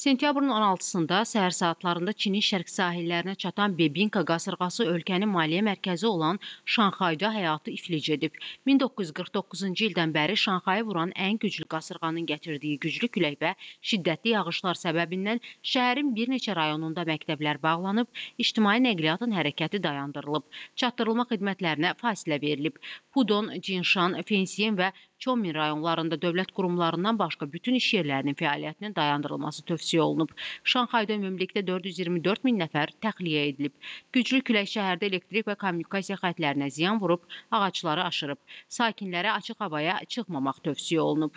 Sentyabrın 16-sında səhər saatlarında Çinin şərq sahillərinə çatan Bebinka qasırğası ölkənin maliyyə mərkəzi olan Şanxayda həyatı iflic edib. 1949-cu ildən bəri Şanxayı vuran ən güclü qasırğanın gətirdiyi güclü külək və şiddətli yağışlar səbəbindən şəhərin bir neçə rayonunda məktəblər bağlanıb, ictimai nəqliyyatın hərəkəti dayandırılıb, çatdırılma xidmətlərinə fasilə verilib. Pudon, Cinşan, Fensiyen və Çomin rayonlarında dövlət qurumlarından başqa bütün iş yerlərinin fəaliyyətinin dayandırılması tövsiyə olunub. Şanxayda ümumilikdə 424 min nəfər təxliyə edilib. Güclü külək şəhərdə elektrik və kommunikasiya xətlərinə ziyan vurub, ağacları aşırıb. Sakinlərə açıq havaya çıxmamaq tövsiyə olunub.